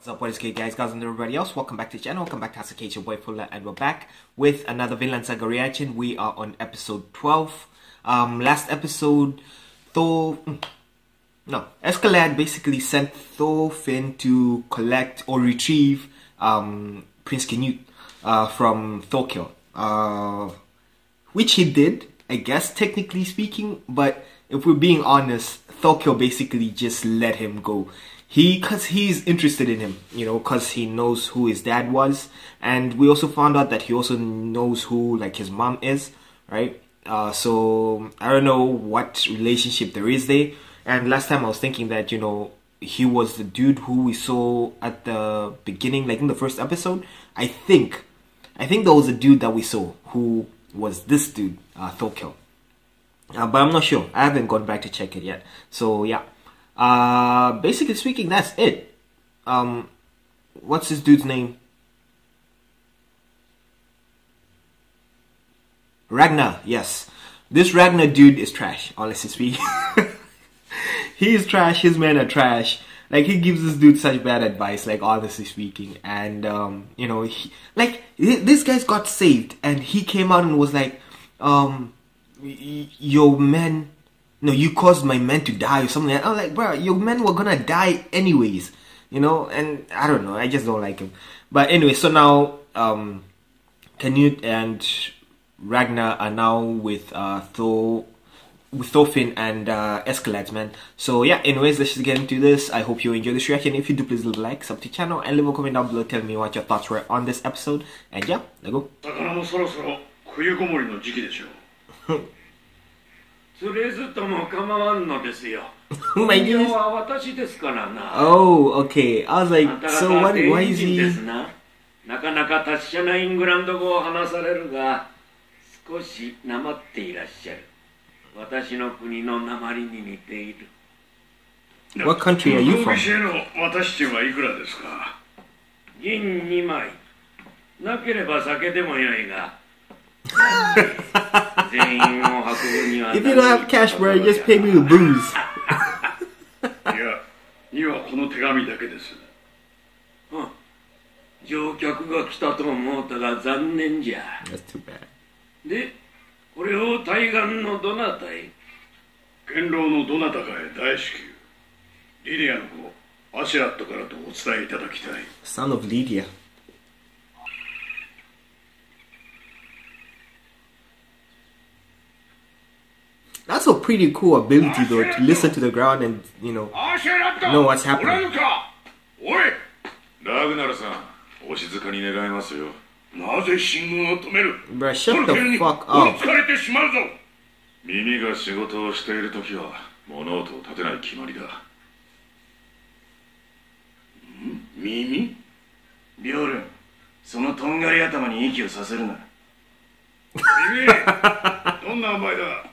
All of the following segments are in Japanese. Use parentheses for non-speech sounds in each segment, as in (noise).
What's up, what is good guys, guys and everybody else? Welcome back to the channel, welcome back to Hasake, your boy Fuller, and we're back with another Vinland Saga reaction. We are on episode 12. Um, last episode, Thor... mm, No, Escalade basically sent Thorfinn to collect or retrieve um, Prince Canute uh, from Thorkill. Uh, which he did, I guess, technically speaking, but if we're being honest, Thorkill basically just let him go. He, cause he's interested in him, you know, cause he knows who his dad was, and we also found out that he also knows who, like, his mom is, right? Uh, so, I don't know what relationship there is there, and last time I was thinking that, you know, he was the dude who we saw at the beginning, like in the first episode. I think, I think there was a dude that we saw who was this dude, uh, Thorkill. Uh, but I'm not sure. I haven't gone back to check it yet. So yeah. Uh, basically speaking, that's it. Um, what's this dude's name? Ragnar. Yes, this Ragnar dude is trash. Honestly speaking, (laughs) he is trash. His men are trash. Like he gives this dude such bad advice. Like honestly speaking, and um, you know, he, like this guy's got saved, and he came out and was like, um, your men no, you caused my men to die or something. I'm like, bro, your men were gonna die anyways, you know. And I don't know, I just don't like him. But anyway, so now um, Canute and Ragnar are now with uh, Thor, with Thorfinn and uh, Escalade, man. So yeah, anyways, let's just get into this. I hope you enjoy this reaction. If you do, please leave a like, sub to the channel, and leave a comment down below. Tell me what your thoughts were on this episode. And yeah, let's go. (laughs) 魚もそろそろ冬ごもりの時期でしょう釣れずとも構わんのですよ Oh (laughs) my 人 goodness. 形は私ですからな Oh, okay. I was あ like, んた so 方 what? は Why 天 is 人で he? すななかなか達者なイングランド語を話されるが少しなまっていらっしゃる私の国の鉛に似ている What country are you 向こう from? の私賃はいくらですか？銀2枚なければ酒でもよいが全員を運ぶには If you don't have cash, bro, just pay me with booze. (laughs) いやにはこの手紙だけですうん乗客が来たと思うたが残念じゃ That's too bad. でこれを対岸のどなたへ元老のどなたかへ大至急リディアの子アシュラットからとお伝えいただきたい Son of Lydia. That's a pretty cool ability, though, to listen to the ground and, you know. アシュラット No, what's happening? ラグナルさん、お静かに願いますよ。なぜ進軍を止める? Bruh, shut the fuck up. つかれてしまうぞ耳が仕事をしているときは物音を立てない決まりだ。耳ビョールンそのとんがり頭に息をさせるな (laughs) 耳？どんな甘えだ?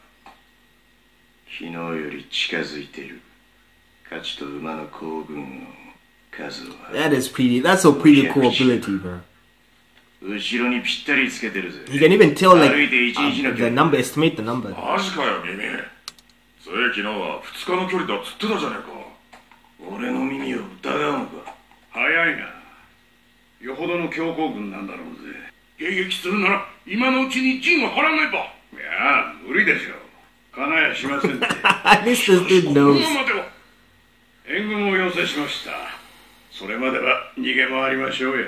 昨日より近づいている勝ちと馬の行軍の数は That is pretty. That's a pretty cool ability, bro. 後ろにぴったりつけてるぜ You can even tell, like, 歩いて一日の uh, 距 the 離 number, estimate the number. マジかよ、耳。つい昨日は2日の距離だっつってたじゃねえか。俺の耳を疑うのか早いなよほどの強行軍なんだろうぜ迎撃するなら今のうちに陣を張らねばいや無理でしょうかなやしません。(laughs) では援軍を要請しました。それまでは逃げ回りましょうや。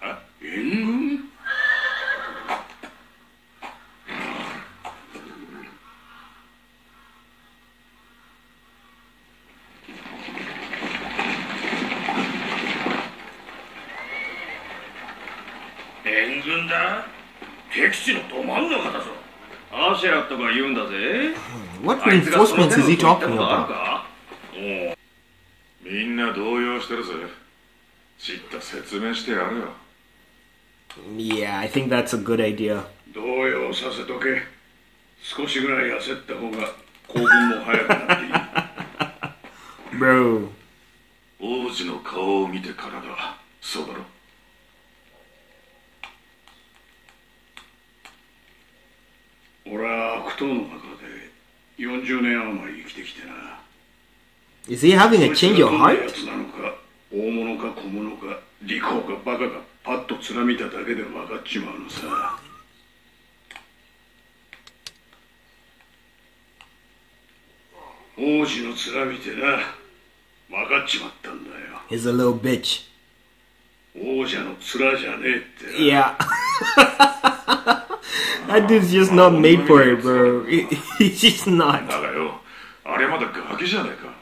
あ援軍？援軍だ。敵地のど真ん中だぞアシェラットが言うんだぜ (laughs) What reinforcements (laughs) 手 is he talking about? かみんな動揺してるぜ。ちっと説明してやるよ。Yeah, I think that's a good idea. 動揺させとけ少しぐらい焦った方が行軍も早くなっていい (laughs) Bro. 王子の顔を見てからだ。そうだろ。俺は悪党の中で40年余り生きてきてな Is he having a change of heart? 大物か小物か利口かバカかパッと面見ただけで分かっちまうのさ王子の面見てな分かっちまったんだよ He's a little bitch. 王者の面じゃねえってな Yeah. (laughs) that dude's just not made for it, bro. (laughs) He's just not. だがよあれまだガキじゃねえか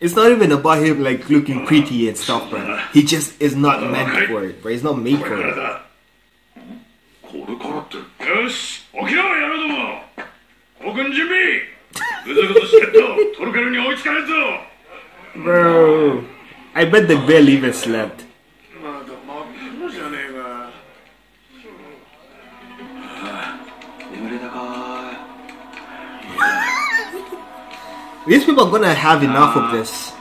It's not even about him like looking pretty and stuff, bro. He just is not meant for it, bro. He's not made こ for れ it. だこれからってよし起きろやめども国軍準備ぐずぐずしてっとトルケルに追いつかれるぞ Bro. I bet they barely even slept. These people have enough of this.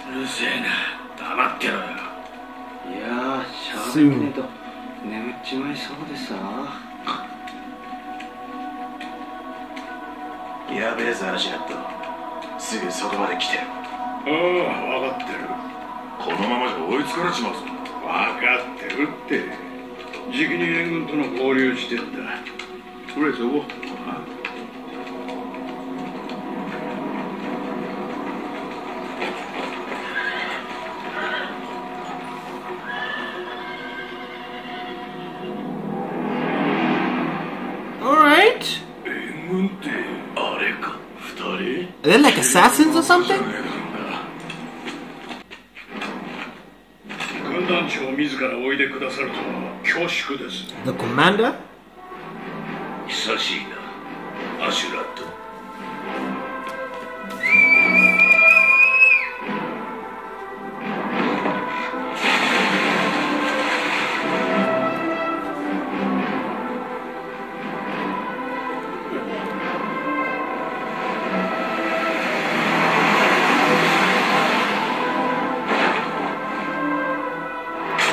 Soon. やべえぞ、アジアと。すぐそまで来て。ああ、わかってる。このままじゃ追いつかれちまうぞ。わかってるって。じきに援軍との合流してんだ。とりあえ、assassins or something? The commander?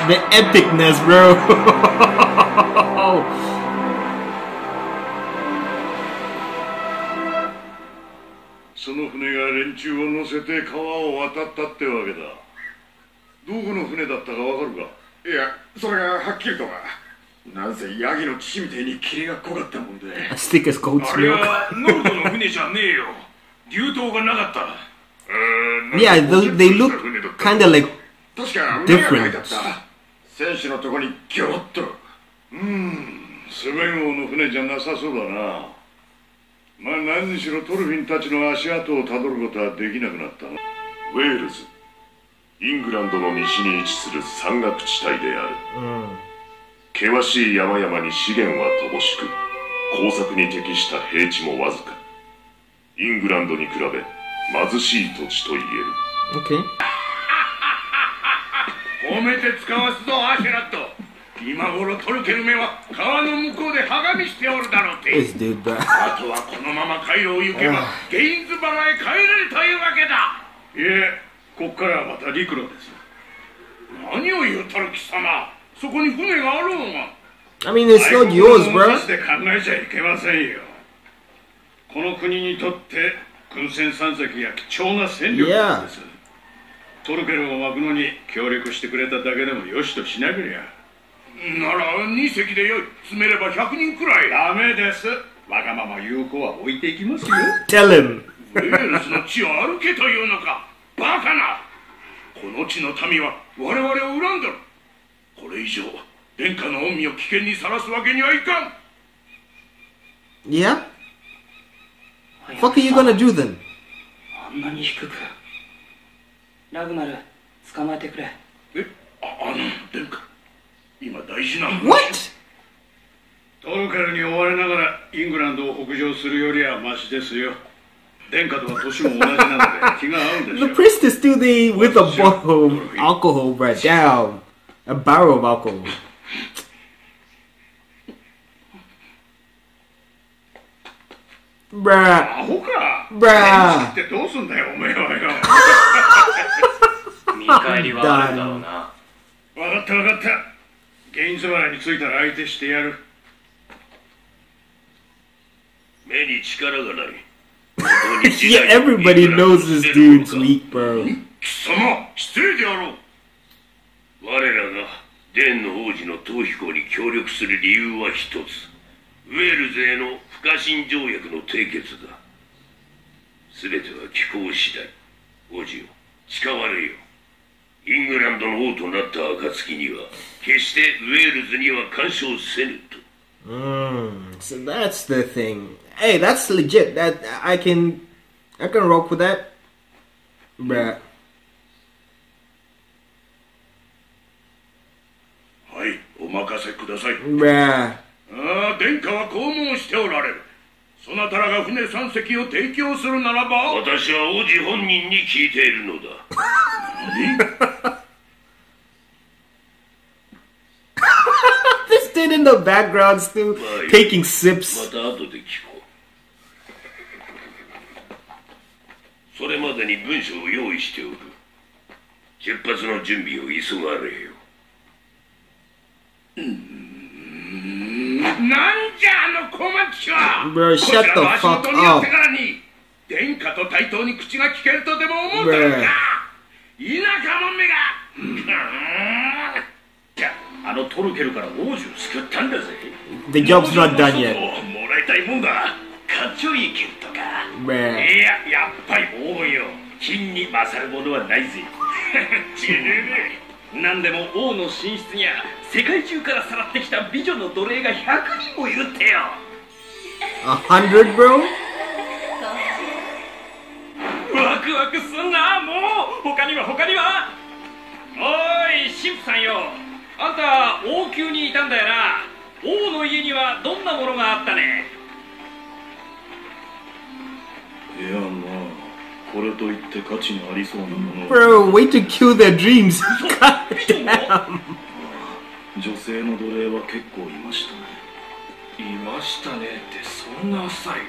The epicness, bro. (laughs) その船が連中を乗せて川を渡ったってわけだどこの船だったかわかるか？いやそれがはっきりとはなんせヤギの父みたいにキレが濃かったもんで as thick as goat's あれ.はノルドの船じゃねえよ流動がなかった Yeah, they, they look kind of like different. 選手のとこにギョロッと。うーんスベン王の船じゃなさそうだな。まあ何にしろトルフィンたちの足跡をたどることはできなくなったな。ウェールズ。イングランドの西に位置する山岳地帯である、険しい山々に資源は乏しく工作に適した平地もわずか。イングランドに比べ貧しい土地と言える。Okay. 褒めて使わすぞアシュラット。今頃トルケルメは川の向こうではがみしておるだろうって.あとはこのまま回路を行けばゲインズバラへ帰れるというわけだ。いえこっからはまた陸路です。何を言うとる貴様。そこに船があるのが。I mean, it's not yours, bro. 考えちゃいけませんよ。この国にとって軍船3隻や貴重な戦力です、トルケルを巻くのに協力してくれただけでもよしとしなけりゃ。なら2隻でよい。詰めれば100人くらい。ダメです。わがまま有効は置いていきますよ。Tell him. ウェールズの地を歩けというのか。バカな。この地の民は我々を恨んでる。これ以上殿下の恩義を危険にさらすわけにはいかん。Yeah? What are you gonna do then? あんなに低くラグナル捕まえてくれえ？ああの殿下今大事な What? トルカルに追われながらイングランドを北上するよりはマシですよ殿下とは年も同じなので (laughs) 気が合うんでThe priest is still there with a bottle of alcohol, bro. Down. A barrel of alcohol. Bruh. アホかブラー連中ってどうすんだよおめえはよ見返りはあるだろうな。分かった分かった。ゲインズバラに着いたら相手してやる。目に力がない。(laughs) Yeah, everybody knows this dude's weak, bro. 貴様失礼であろう。逃避行に協力する理由は一つ。ウェールズへの不可侵条約の締結だ。全ては気候次第王子よ誓われよイングランドの王となった暁には決してウェールズには干渉せぬと Mm, so that's the thing. Hey, that's legit. That I can, I can rock with that, bruh. はいお任せください Bruh. ああ殿下は拷問しておられるそなたらが船3隻を提供するならば私は王子本人に聞いているのだ。This (laughs) dude in the background still taking ま sips. た後で聞こう。それまでに文書を用意しておく出発の準備を急がれよなんじゃあの小町は Bro, こち shut ら the fuck up. てからに殿下と対等に口が聞けるとでも思うたのか田舎もんめがああのトルケルから王子を救ったんだぜ The job's not done 王 yet. もらいたいもんだかっちょいいケントか Bruh. いややっぱり黄金よ金に勝るものはないぜ (laughs) 何でも王の寝室には世界中からさらってきた美女の奴隷が100人もいるってよ。A hundred, bro? ワクワクすんなもう。他には他には。おい神父さんよ。あんた王宮にいたんだよな。王の家にはどんなものがあったね？いやまあこれといって価値のありそうなもの。は Bro, wait to kill their dreams. 美女も女性の奴隷は結構いましたね。いましたねってそんなあっさり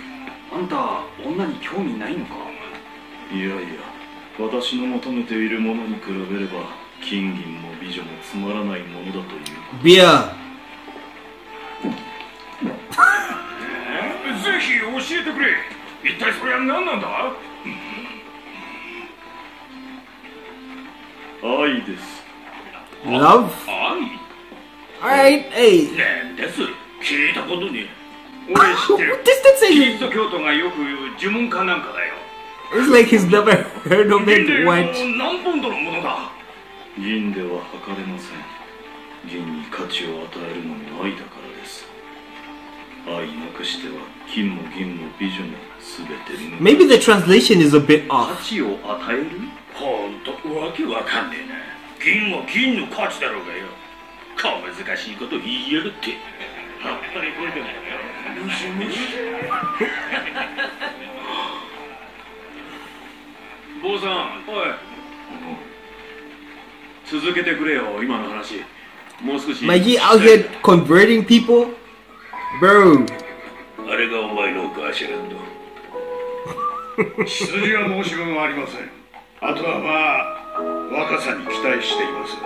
あんた女に興味ないのか？いやいや私の求めているものに比べれば金銀も美女もつまらないものだという。Beer. (laughs) ぜひ教えてくれ。一体それは何なんだ？愛です Love? 愛 Alright, hey. なんです聞い。たことね俺知ってる What does that キリ?スト教徒がよく言う呪文かなんかだよ It's like he's never heard of 銀で it. What? 何ポンドのものだ銀では測れません銀に価値を与えるのも愛だからです愛なくしては金も銀も美女も全て無 Maybe the translation is a bit 価 off. 値を与えるほんとわけわかんねえな。銀は銀の価値だろうがよ。小難しいこと言いやがって。本当にこれでもムシムシ坊さん。おい。続けてくれよ今の話。もう少し。Like he out here converting people? Bro. あれがお前のガーシャランド。(laughs) (laughs) 筋は申し分ありませんあとはまあ若さに期待しています。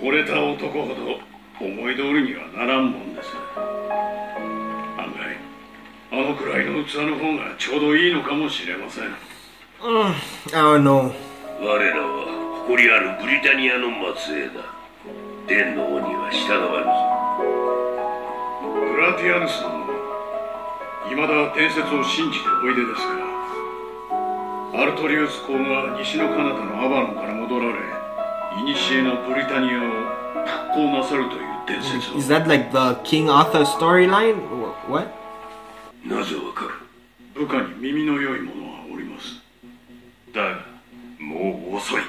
惚れた男ほど思い通りにはならんもんです。案外あのくらいの器の方がちょうどいいのかもしれません。I don't know. 我らは誇りあるブリタニアの末裔だ。天の王には従わぬぞ。グラティアヌス殿はいまだ伝説を信じておいでですから。アルトリウス公が西の彼方のアバロンから戻られ古のブリタニアを復興なさるという伝説を。Is that like the King Arthur storyline? Wh- What? なぜわかる？部下に耳の良い者はおります。だがもう遅い。ん？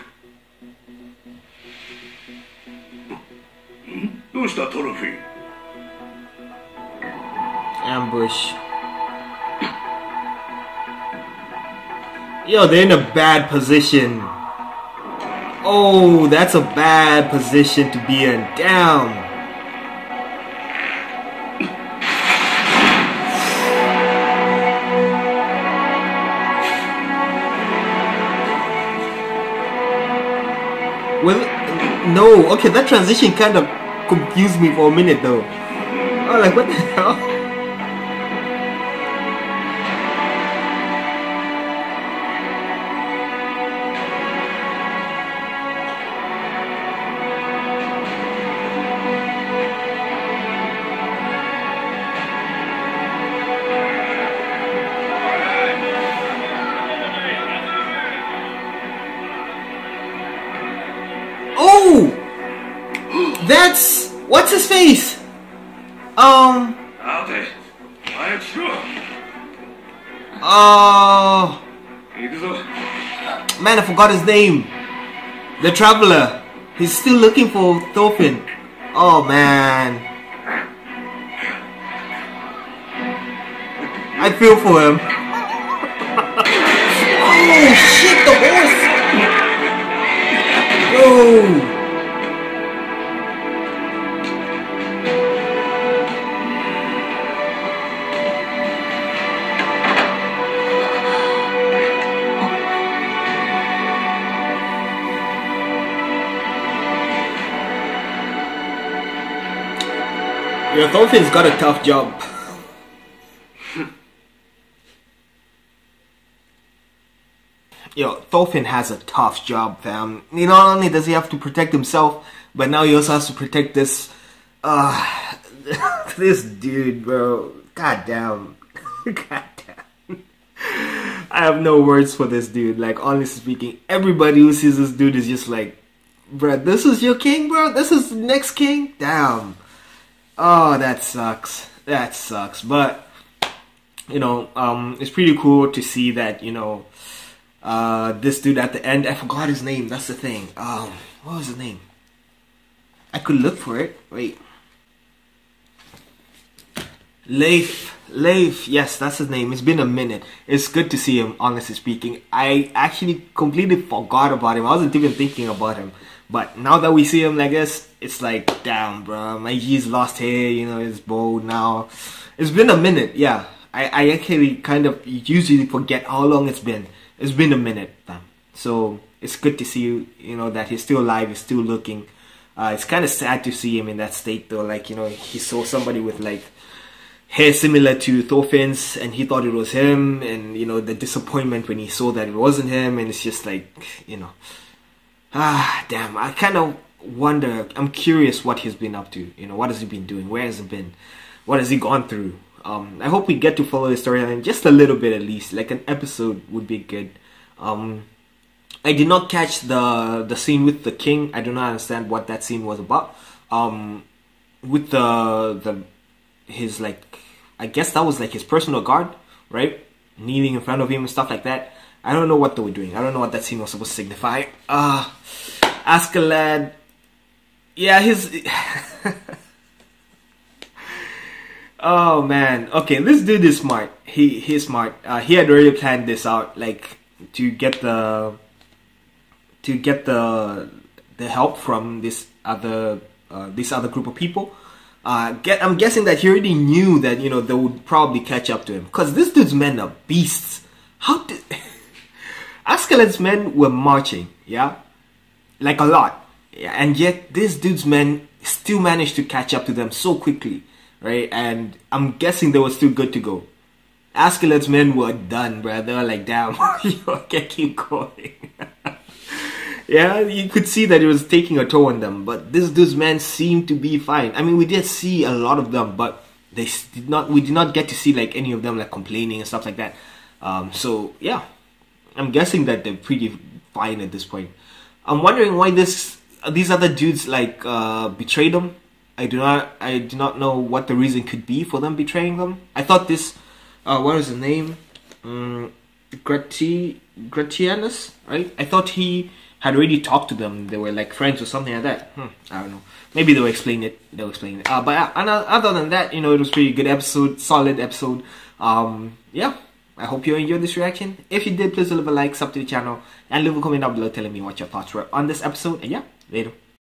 どうしたトロフィー？Ambush. Yo, they're in a bad position. Oh, that's a bad position to be in. Damn. Well, no. Okay, that transition kind of confused me for a minute though. Oh, like what the hell? That's what's his face? Um. Oh. Man, I forgot his name. The traveler. He's still looking for Thorfinn. Oh man. I feel for him. (laughs) oh shit, the horse! Whoa! Your Thorfinn's got a tough job. Yo, Thorfinn has a tough job, fam. You not only does he have to protect himself, but now he also has to protect this, uh, (laughs) this dude, bro. God damn. (laughs) God damn. I have no words for this dude. Like, honestly speaking, everybody who sees this dude is just like, bro, this is your king, bro? This is next king? Damn. Oh, that sucks. That sucks. But, you know, um, it's pretty cool to see that, you know, uh, this dude at the end, I forgot his name. That's the thing. Um, what was his name? I could look for it. Wait. Leif. Leif. Yes, that's his name. It's been a minute. It's good to see him, honestly speaking. I actually completely forgot about him. I wasn't even thinking about him. But now that we see him like this, it's like, damn, bro. My G's lost hair, you know, he's bald now. It's been a minute, yeah. I, I actually kind of usually forget how long it's been. It's been a minute, fam. So it's good to see you, you know, that he's still alive, he's still looking. Uh, it's kind of sad to see him in that state, though. Like, you know, he saw somebody with like hair similar to Thorfinn's, and he thought it was him, and you know, the disappointment when he saw that it wasn't him, and it's just like, you know, ah, damn. I kind of wonder. I'm curious what he's been up to. You know, what has he been doing? Where has he been? What has he gone through? Um, I hope we get to follow the storyline just a little bit at least. Like an episode would be good. Um, I did not catch the the scene with the king. I do not understand what that scene was about. Um, with the the his like, I guess that was like his personal guard, right? Kneeling in front of him and stuff like that. I don't know what they were doing. I don't know what that scene was supposed to signify. Uh Askeladd. Yeah, his (laughs) Oh man. Okay, this dude is smart. He he's smart. Uh, he had already planned this out, like to get the to get the the help from this other uh, this other group of people. Uh, get, I'm guessing that he already knew that you know they would probably catch up to him because this dude's men are beasts. How did Askeladd's men were marching, yeah, like a lot, yeah, and yet this dude's men still managed to catch up to them so quickly right? And I'm guessing they were still good to go. Askeladd's men were done, bro. They were like, damn, (laughs) you can't keep going. (laughs) yeah, you could see that it was taking a toll on them, but this dude's men seemed to be fine. I mean, we did see a lot of them, but they did not. We did not get to see like any of them like complaining and stuff like that. Um, so yeah, I'm guessing that they're pretty fine at this point. I'm wondering why this these other dudes like uh, betrayed them I do not I do not know what the reason could be for them betraying them. I thought this uh, the name? Um, Grati Gratianus, right? I thought he had already talked to them. They were like friends or something like that. Hmm, I don't know. Maybe they'll explain it. They'll explain it. Uh, but uh, other than that, you know, it was pretty good episode, solid episode. Um, yeah. I hope you enjoyed this reaction. If you did, please leave a like, sub to the channel, and leave a comment down below telling me what your thoughts were on this episode. And yeah, later.